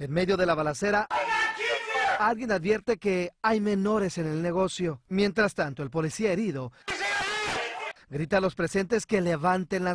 En medio de la balacera, alguien advierte que hay menores en el negocio. Mientras tanto, el policía herido grita a los presentes que levanten las